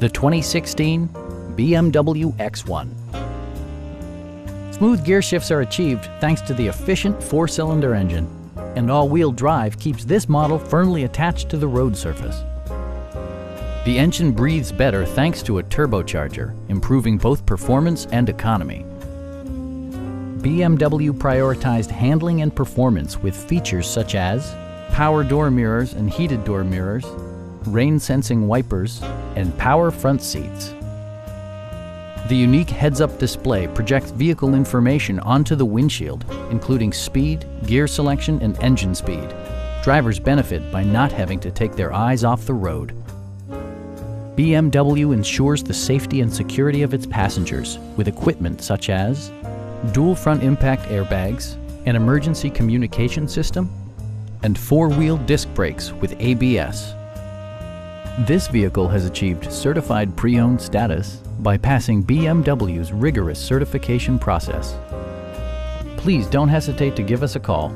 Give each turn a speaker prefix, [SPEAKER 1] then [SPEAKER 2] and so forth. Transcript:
[SPEAKER 1] the 2016 BMW X1. Smooth gear shifts are achieved thanks to the efficient four-cylinder engine, and all-wheel drive keeps this model firmly attached to the road surface. The engine breathes better thanks to a turbocharger, improving both performance and economy. BMW prioritized handling and performance with features such as power door mirrors and heated door mirrors, rain-sensing wipers, and power front seats. The unique heads-up display projects vehicle information onto the windshield, including speed, gear selection, and engine speed. Drivers benefit by not having to take their eyes off the road. BMW ensures the safety and security of its passengers with equipment such as dual front impact airbags, an emergency communication system, and four-wheel disc brakes with ABS. This vehicle has achieved certified pre-owned status by passing BMW's rigorous certification process. Please don't hesitate to give us a call